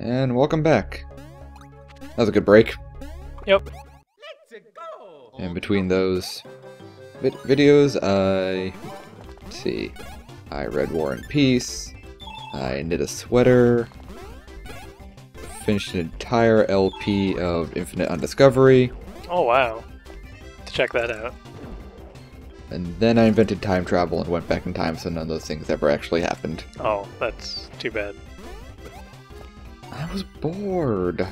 And welcome back. That was a good break. Yep. And between those vid videos, I... Let's see. I read War and Peace. I knit a sweater. Finished an entire LP of Infinite Undiscovery. Oh wow. To check that out. And then I invented time travel and went back in time, so none of those things ever actually happened. Oh, that's too bad. I was bored.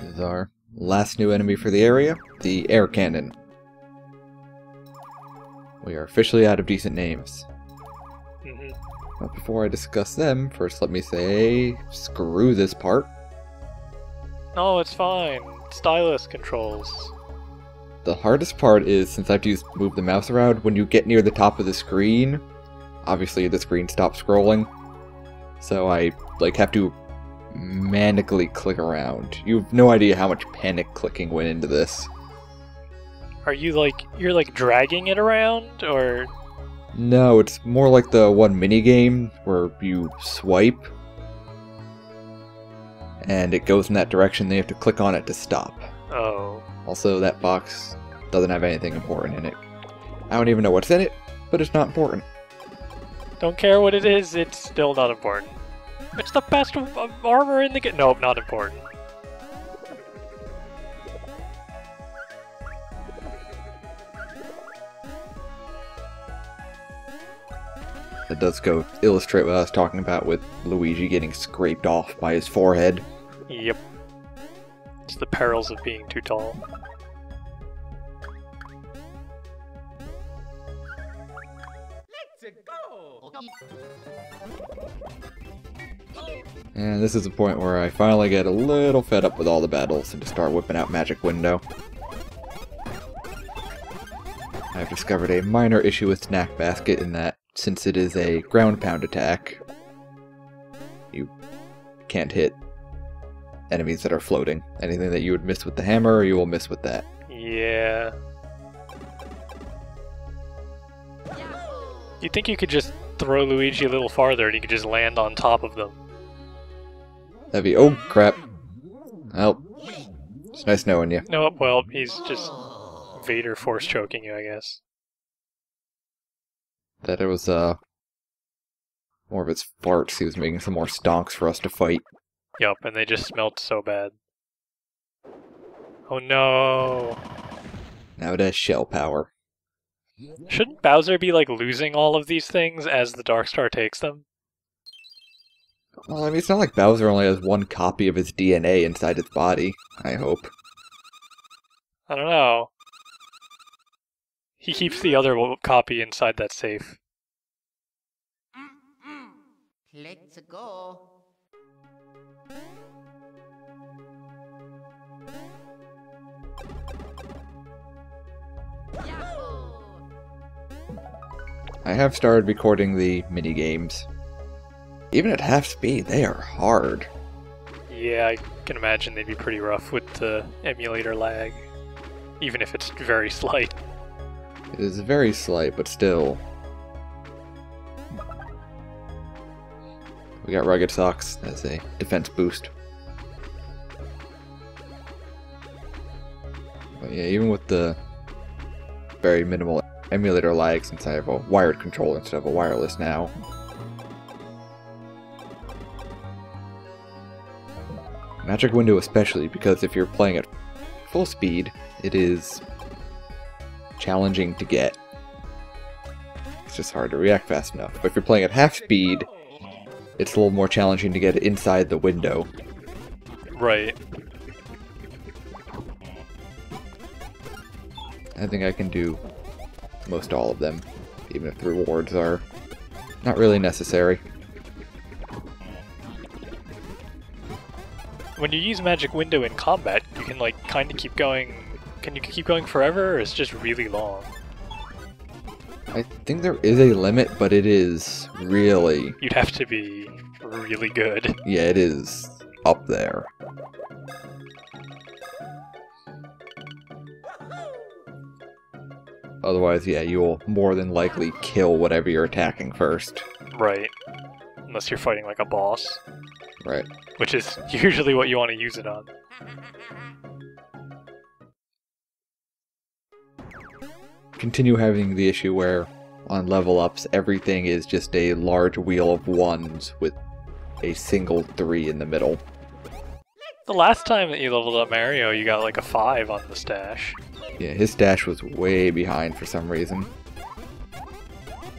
This is our last new enemy for the area, the air cannon. We are officially out of decent names. hmm But before I discuss them, first let me say, screw this part. No, it's fine. Stylus controls. The hardest part is, since I have to use, move the mouse around, when you get near the top of the screen, obviously the screen stops scrolling. So I, like, have to manically click around. You have no idea how much panic clicking went into this. Are you like you're like dragging it around or No, it's more like the one mini game where you swipe and it goes in that direction, then you have to click on it to stop. oh. Also, that box doesn't have anything important in it. I don't even know what's in it, but it's not important. Don't care what it is, it's still not important. It's the best armor in the game. Nope, not important. That does go illustrate what I was talking about with Luigi getting scraped off by his forehead. Yep. The perils of being too tall. And this is the point where I finally get a little fed up with all the battles and just start whipping out Magic Window. I've discovered a minor issue with Snack Basket in that, since it is a ground pound attack, you can't hit enemies that are floating. Anything that you would miss with the hammer, you will miss with that. Yeah. You think you could just throw Luigi a little farther and you could just land on top of them? That'd be- oh crap. Help. it's nice knowing you. No, well, he's just Vader force choking you, I guess. That it was, uh, more of his farts. He was making some more stonks for us to fight. Yup, and they just smelled so bad. Oh no! Now it has shell power. Shouldn't Bowser be like losing all of these things as the Dark Star takes them? Well, I mean, it's not like Bowser only has one copy of his DNA inside his body, I hope. I don't know. He keeps the other copy inside that safe. Let's go. I have started recording the mini games. Even at half speed, they are hard. Yeah, I can imagine they'd be pretty rough with the emulator lag. Even if it's very slight. It is very slight, but still. Got Rugged Socks as a defense boost. But yeah, even with the very minimal emulator lag, since I have a wired controller instead of a wireless now, Magic Window especially, because if you're playing at full speed, it is challenging to get. It's just hard to react fast enough. But if you're playing at half speed, it's a little more challenging to get inside the window. Right. I think I can do most all of them, even if the rewards are not really necessary. When you use Magic Window in combat, you can like kind of keep going. Can you keep going forever, or it's just really long? I think there is a limit, but it is really, You'd have to be really good. yeah, it is up there. Otherwise, yeah, you'll more than likely kill whatever you're attacking first. Right. Unless you're fighting like a boss, Right. which is usually what you want to use it on. Continue having the issue where on level ups, everything is just a large wheel of ones with a single three in the middle. The last time that you leveled up Mario, you got like a 5 on the stash. Yeah, his stash was way behind for some reason.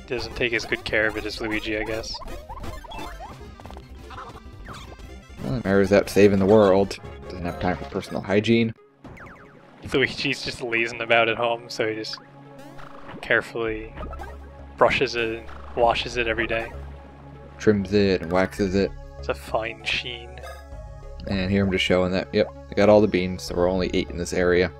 Doesn't take as good care of it as Luigi, I guess. Well, Mario's out saving the world. Doesn't have time for personal hygiene. Luigi's just lazing about at home, so he just carefully brushes it and washes it every day. Trims it and waxes it. It's a fine sheen. And here I'm just showing that, yep, I got all the beans, so we're only eight in this area.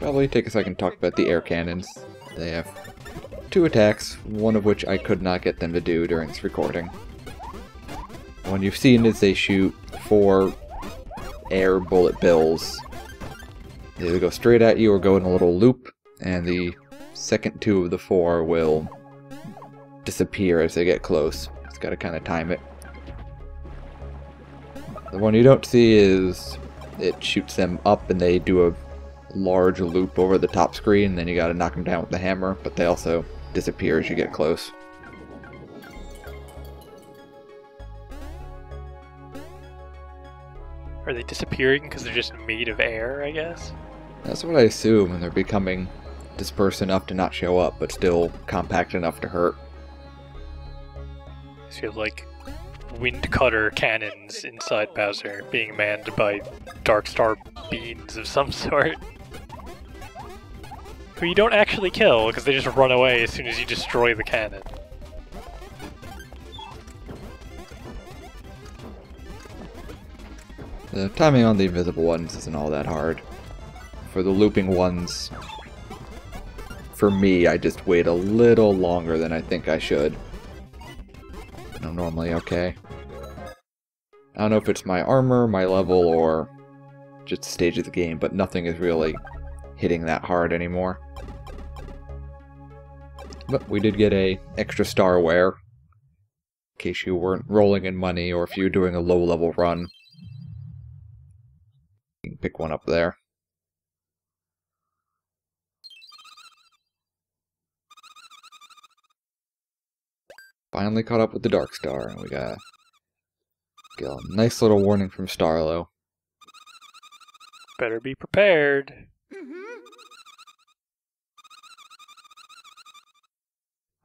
Probably take a second to talk about the air cannons. They have two attacks, one of which I could not get them to do during this recording. One you've seen is they shoot four air bullet bills. They either go straight at you or go in a little loop, and the second two of the four will disappear as they get close. Just gotta kind of time it. The one you don't see is it shoots them up and they do a large loop over the top screen, and then you gotta knock them down with the hammer, but they also disappear as you get close. Are they disappearing because they're just made of air, I guess? That's what I assume, and they're becoming dispersed enough to not show up, but still compact enough to hurt. So you have like wind cutter cannons inside Bowser being manned by Dark Star beans of some sort. Who you don't actually kill because they just run away as soon as you destroy the cannon. The timing on the invisible ones isn't all that hard. For the looping ones, for me, I just wait a little longer than I think I should. I'm normally okay. I don't know if it's my armor, my level, or just stage of the game, but nothing is really hitting that hard anymore. But we did get a extra starware, in case you weren't rolling in money or if you were doing a low level run. You can pick one up there. Finally caught up with the Dark Star, and we got, got a nice little warning from Starlo. Better be prepared. Mm-hmm.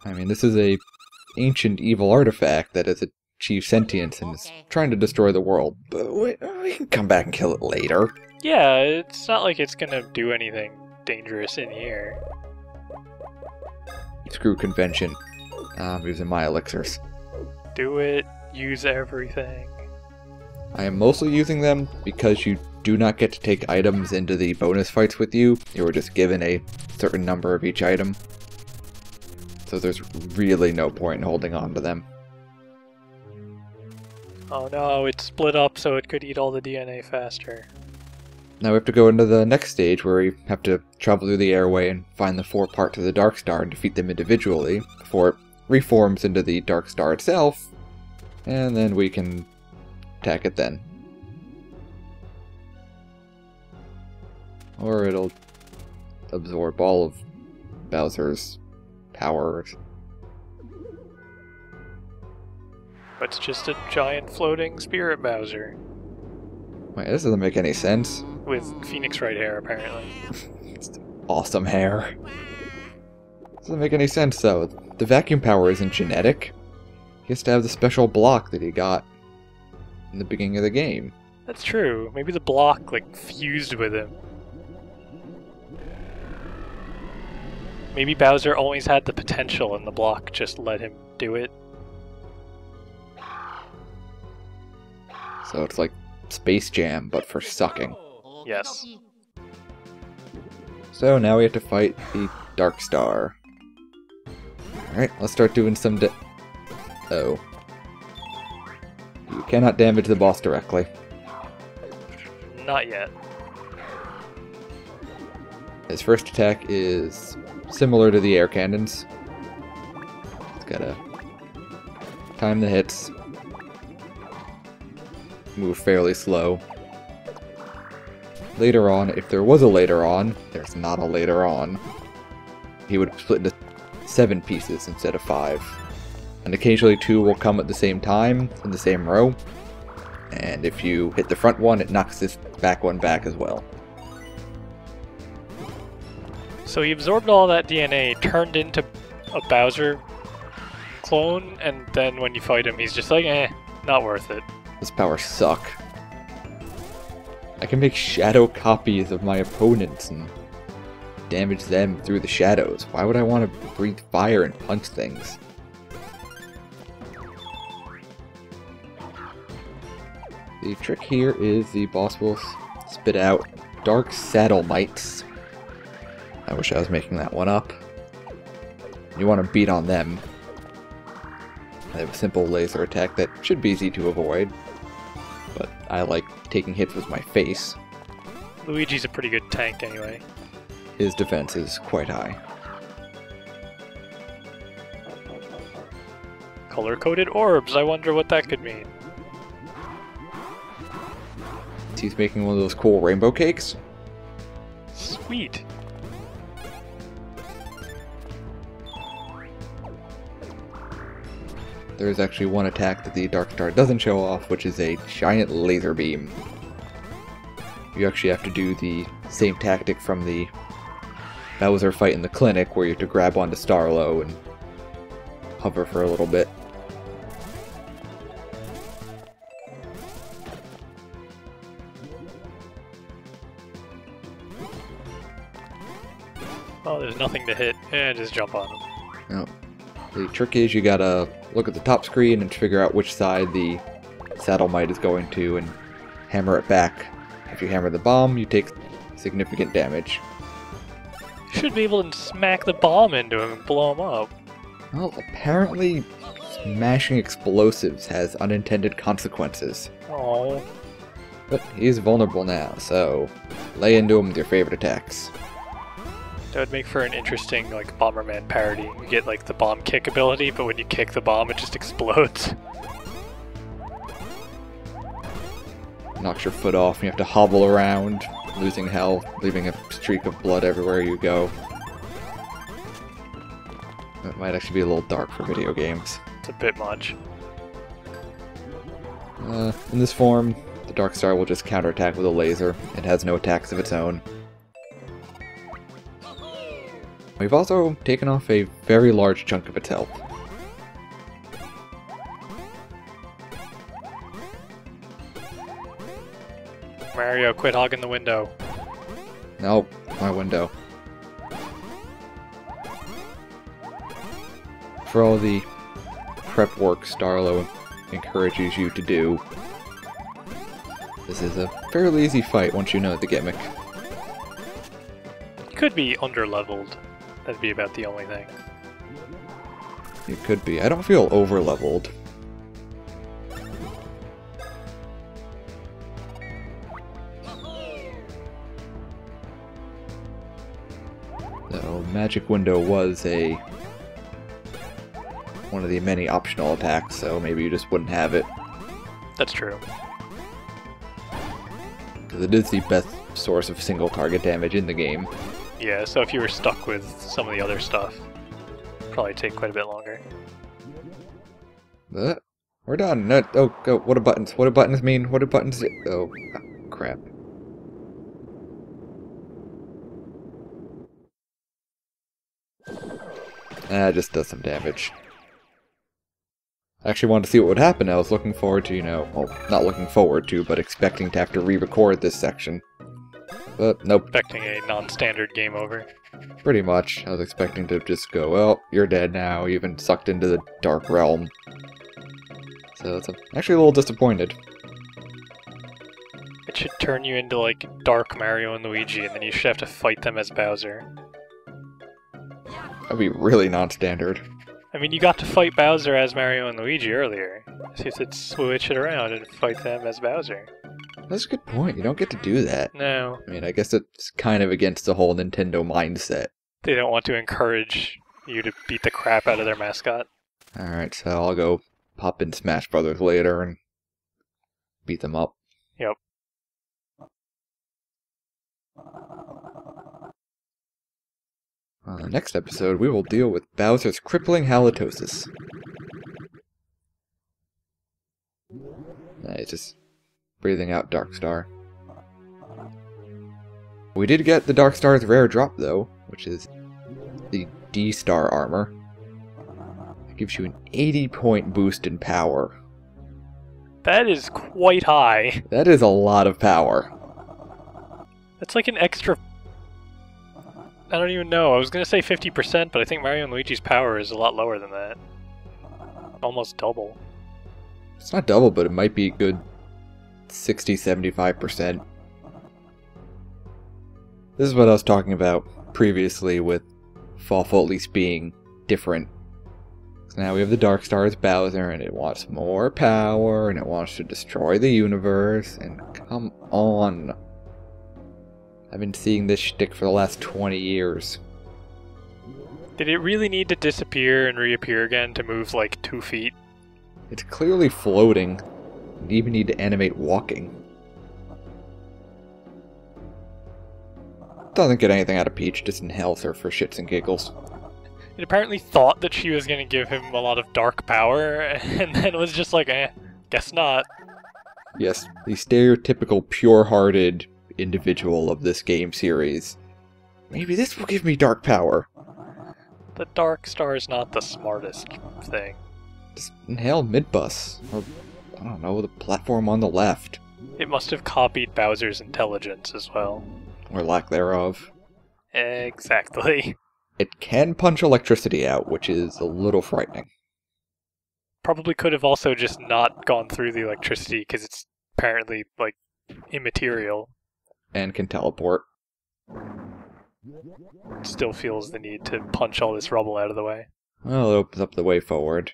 I mean, this is a ancient evil artifact that has achieved sentience and is trying to destroy the world. But we, we can come back and kill it later. Yeah, it's not like it's gonna do anything dangerous in here. Screw convention. I'm using my elixirs. Do it, use everything. I am mostly using them because you do not get to take items into the bonus fights with you. You were just given a certain number of each item. So there's really no point in holding on to them. Oh no, it's split up so it could eat all the DNA faster. Now we have to go into the next stage where we have to travel through the airway and find the four parts of the Dark Star and defeat them individually before it reforms into the Dark Star itself, and then we can attack it then. Or it'll absorb all of Bowser's powers. It's just a giant floating spirit Bowser Wait, this doesn't make any sense. with Phoenix Wright hair, apparently. Awesome hair. Doesn't make any sense though. The vacuum power isn't genetic. He has to have the special block that he got in the beginning of the game. That's true. Maybe the block like fused with him. Maybe Bowser always had the potential and the block just let him do it. So it's like Space Jam, but for sucking. Yes. So now we have to fight the Dark Star. Alright, let's start doing some da- Oh. You cannot damage the boss directly. Not yet. His first attack is similar to the air cannons. It's gotta time the hits, move fairly slow. Later on, if there was a later on, there's not a later on, he would split into seven pieces instead of five. And occasionally two will come at the same time in the same row. And if you hit the front one, it knocks this back one back as well. So he absorbed all that DNA, turned into a Bowser clone, and then when you fight him, he's just like, eh, not worth it. His powers suck. I can make shadow copies of my opponents and damage them through the shadows. Why would I want to breathe fire and punch things? The trick here is the boss will spit out dark Satellmites. I wish I was making that one up. You want to beat on them. I have a simple laser attack that should be easy to avoid, but I like taking hits with my face. Luigi's a pretty good tank anyway. His defense is quite high. Color-coded orbs, I wonder what that could mean. He's making one of those cool rainbow cakes. Sweet. There's actually one attack that the Dark Star doesn't show off, which is a giant laser beam. You actually have to do the same tactic from the Bowser fight in the clinic, where you have to grab onto Starlo and hover for a little bit. Oh, there's nothing to hit, and just jump on him. The trick is you gotta look at the top screen and figure out which side the Satellmite is going to and hammer it back. If you hammer the bomb, you take significant damage. You should be able to smack the bomb into him and blow him up. Well, apparently, smashing explosives has unintended consequences. Oh, But he's vulnerable now, so lay into him with your favorite attacks. That would make for an interesting like Bomberman parody. You get like the bomb kick ability, but when you kick the bomb, it just explodes. Knocks your foot off, and you have to hobble around, losing health, leaving a streak of blood everywhere you go. That might actually be a little dark for video games. It's a bit much. Uh, in this form, the Dark Star will just counterattack with a laser. It has no attacks of its own. We've also taken off a very large chunk of its health. Mario, quit hogging the window. Nope, my window. For all the prep work Starlo encourages you to do, this is a fairly easy fight once you know the gimmick. Could be underleveled. That'd be about the only thing. It could be. I don't feel over leveled. So, Magic Window was a one of the many optional attacks, so maybe you just wouldn't have it. That's true. Because it is the best source of single target damage in the game. Yeah, so if you were stuck with some of the other stuff, probably take quite a bit longer. But we're done. No, oh, go. What do buttons? What do buttons mean? What do buttons? Oh, crap. Ah, just does some damage. I actually wanted to see what would happen. I was looking forward to, you know, well, not looking forward to, but expecting to have to re-record this section. But nope, Expecting a non-standard game over. pretty much. I was expecting to just go, well, you're dead now, you've been sucked into the dark realm. So it's actually a little disappointed. It should turn you into like Dark Mario and Luigi, and then you should have to fight them as Bowser. That'd be really non-standard. I mean, you got to fight Bowser as Mario and Luigi earlier. So you should switch it around and fight them as Bowser. That's a good point. You don't get to do that. No, I mean, I guess it's kind of against the whole Nintendo mindset. they don't want to encourage you to beat the crap out of their mascot. Alright, so I'll go pop in Smash Brothers later and beat them up. Yep. On the next episode, we will deal with Bowser's crippling halitosis. Uh, It's just breathing out Dark Star. We did get the Dark Star's rare drop, though, which is the D Star armor. It gives you an 80 point boost in power. That is quite high. That is a lot of power. That's like an extra. I don't even know. I was gonna say 50%, but I think Mario and Luigi's power is a lot lower than that. Almost double. It's not double, but it might be good 60 75%. This is what I was talking about previously with Fall being different. So now we have the Dark Stars Bowser, and it wants more power, and it wants to destroy the universe, and come on. I've been seeing this shtick for the last 20 years. Did it really need to disappear and reappear again to move like two feet? It's clearly floating. You even need to animate walking. Doesn't get anything out of Peach, just inhales her for shits and giggles. It apparently thought that she was gonna give him a lot of dark power, and then was just like, eh, guess not. Yes, the stereotypical pure-hearted individual of this game series. Maybe this will give me dark power. The Dark Star is not the smartest thing. Just inhale Midbus. Or, I don't know, the platform on the left. It must have copied Bowser's intelligence as well. Or lack thereof. Exactly. It can punch electricity out, which is a little frightening. Probably could have also just not gone through the electricity because it's apparently like immaterial. And can teleport. Still feels the need to punch all this rubble out of the way. Well, it opens up the way forward.